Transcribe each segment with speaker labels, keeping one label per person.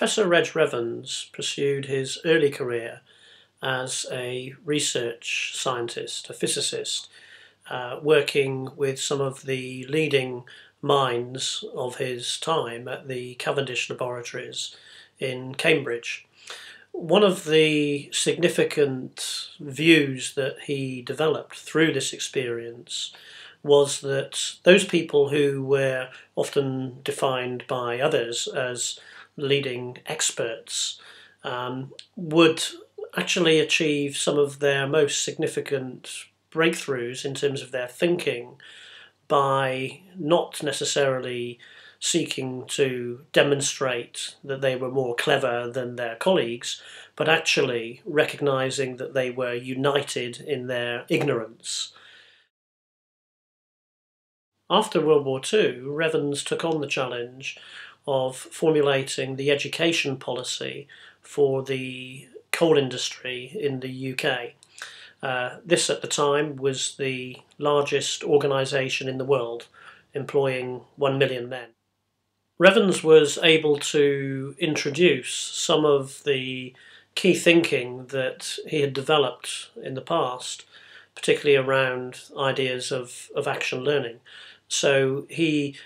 Speaker 1: Professor Reg Revans pursued his early career as a research scientist, a physicist, uh, working with some of the leading minds of his time at the Cavendish laboratories in Cambridge. One of the significant views that he developed through this experience was that those people who were often defined by others as leading experts um, would actually achieve some of their most significant breakthroughs in terms of their thinking by not necessarily seeking to demonstrate that they were more clever than their colleagues, but actually recognizing that they were united in their ignorance. After World War II, Revans took on the challenge of formulating the education policy for the coal industry in the UK. Uh, this at the time was the largest organisation in the world, employing one million men. Revans was able to introduce some of the key thinking that he had developed in the past, particularly around ideas of, of action learning. So he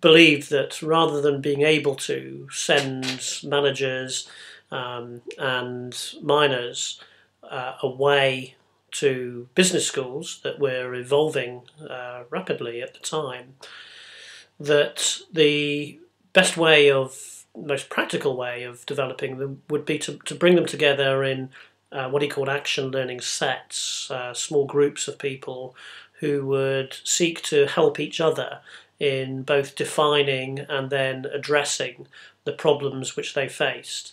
Speaker 1: believed that rather than being able to send managers um, and miners uh, away to business schools that were evolving uh, rapidly at the time, that the best way of, most practical way of developing them would be to, to bring them together in uh, what he called action learning sets, uh, small groups of people who would seek to help each other in both defining and then addressing the problems which they faced.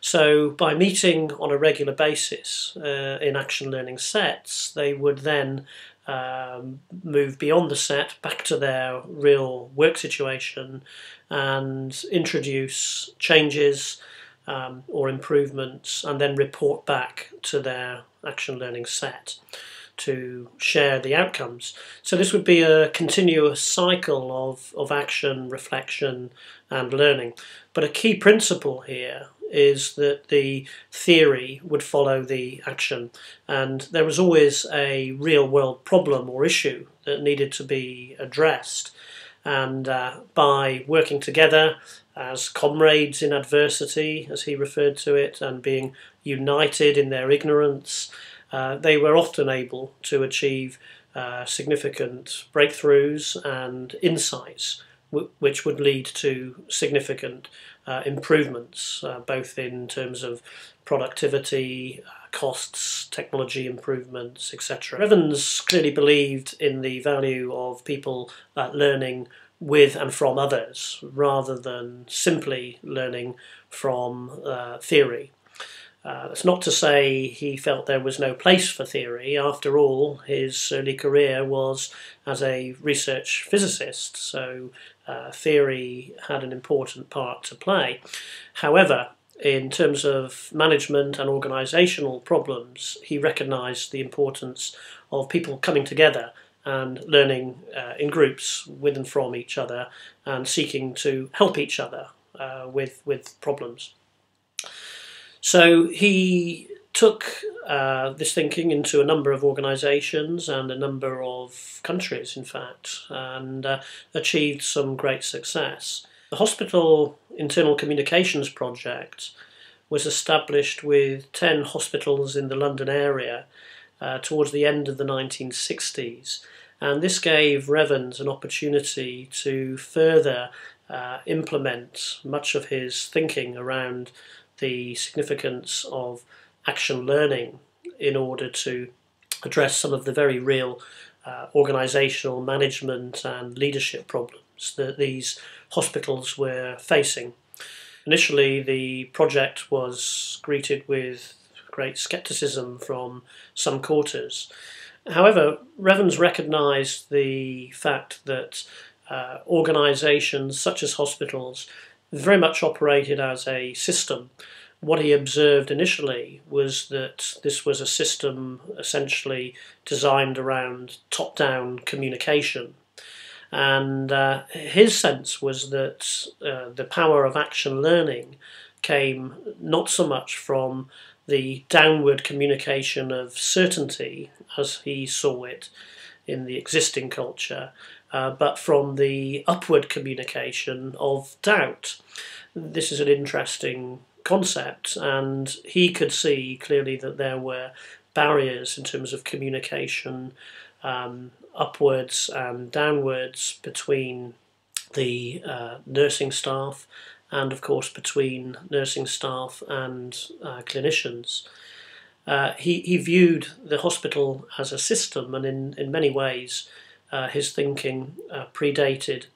Speaker 1: So, by meeting on a regular basis uh, in action learning sets, they would then um, move beyond the set back to their real work situation and introduce changes um, or improvements and then report back to their action learning set to share the outcomes. So this would be a continuous cycle of, of action, reflection, and learning. But a key principle here is that the theory would follow the action, and there was always a real world problem or issue that needed to be addressed. And uh, by working together as comrades in adversity, as he referred to it, and being united in their ignorance, uh, they were often able to achieve uh, significant breakthroughs and insights which would lead to significant uh, improvements, uh, both in terms of productivity, uh, costs, technology improvements, etc. Revans clearly believed in the value of people learning with and from others rather than simply learning from theory. Uh, that's not to say he felt there was no place for theory. After all, his early career was as a research physicist, so uh, theory had an important part to play. However, in terms of management and organisational problems, he recognised the importance of people coming together and learning uh, in groups with and from each other and seeking to help each other uh, with, with problems. So he took uh, this thinking into a number of organisations and a number of countries, in fact, and uh, achieved some great success. The Hospital Internal Communications Project was established with 10 hospitals in the London area uh, towards the end of the 1960s, and this gave Revans an opportunity to further uh, implement much of his thinking around the significance of action learning in order to address some of the very real uh, organisational management and leadership problems that these hospitals were facing. Initially, the project was greeted with great scepticism from some quarters. However, Revans recognised the fact that uh, organisations such as hospitals very much operated as a system. What he observed initially was that this was a system essentially designed around top down communication. And uh, his sense was that uh, the power of action learning came not so much from the downward communication of certainty as he saw it in the existing culture, uh, but from the upward communication of doubt. This is an interesting concept, and he could see clearly that there were barriers in terms of communication um, upwards and downwards between the uh, nursing staff and, of course, between nursing staff and uh, clinicians. Uh, he, he viewed the hospital as a system, and in, in many ways, uh, his thinking uh, predated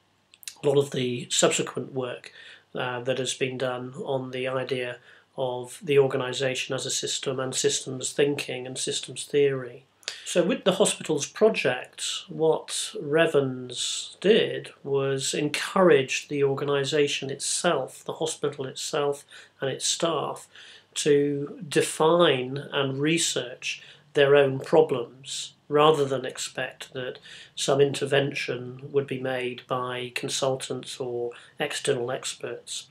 Speaker 1: a lot of the subsequent work uh, that has been done on the idea of the organisation as a system and systems thinking and systems theory. So, with the hospital's project, what Revans did was encourage the organisation itself, the hospital itself, and its staff to define and research their own problems rather than expect that some intervention would be made by consultants or external experts.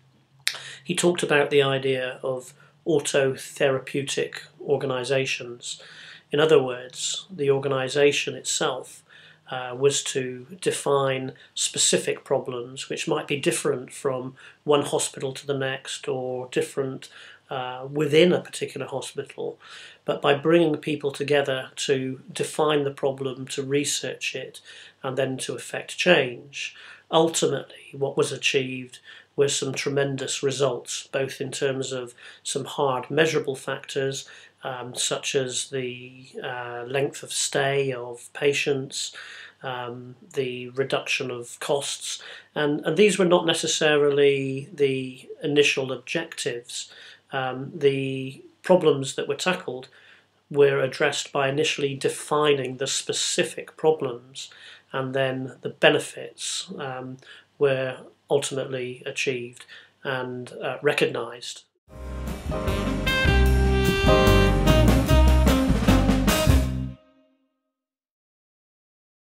Speaker 1: He talked about the idea of autotherapeutic organisations. In other words, the organisation itself uh, was to define specific problems which might be different from one hospital to the next or different uh, within a particular hospital, but by bringing people together to define the problem, to research it, and then to effect change. Ultimately, what was achieved were some tremendous results, both in terms of some hard measurable factors, um, such as the uh, length of stay of patients, um, the reduction of costs, and, and these were not necessarily the initial objectives um, the problems that were tackled were addressed by initially defining the specific problems and then the benefits um, were ultimately achieved and uh, recognised.